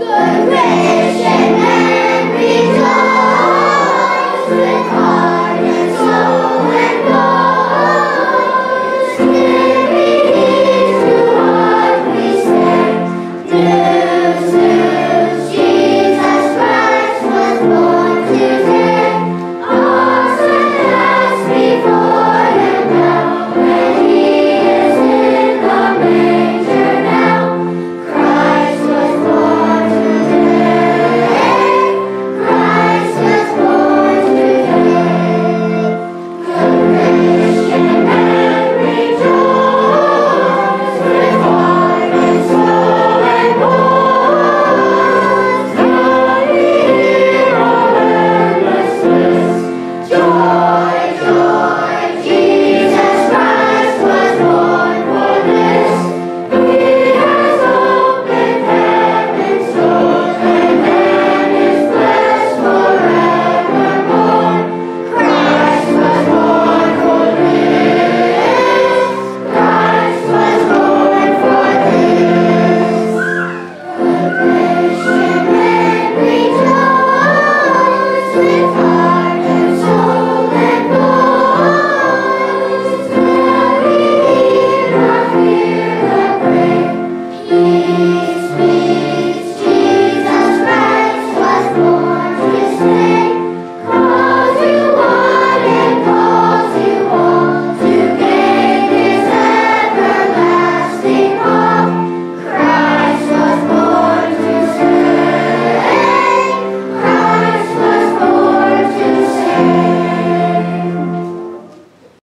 Good way.